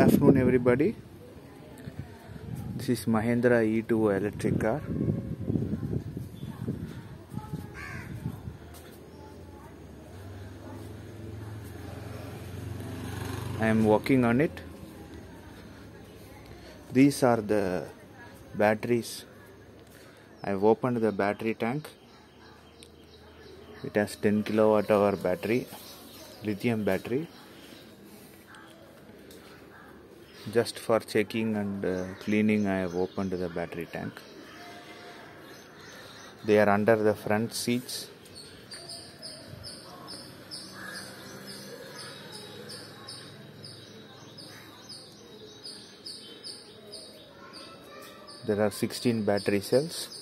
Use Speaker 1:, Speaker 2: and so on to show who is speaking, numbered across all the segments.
Speaker 1: good afternoon everybody. This is mahindra e2 electric car. I am working on it. These are the batteries. I've opened the battery tank. It has 10 kilowatt hour battery lithium battery just for checking and uh, cleaning i have opened the battery tank. They are under the front seats. There are 16 battery cells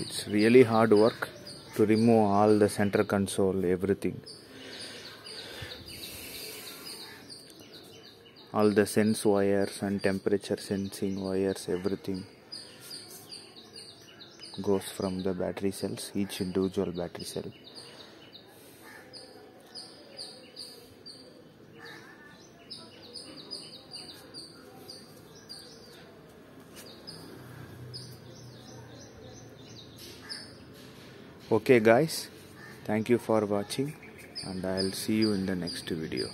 Speaker 1: it's really hard work to remove all the center console everything. All the sense wires and temperature sensing wires everything goes from the battery cells each individual battery cell okay guys. Thank you for watching and i'll see you in the next video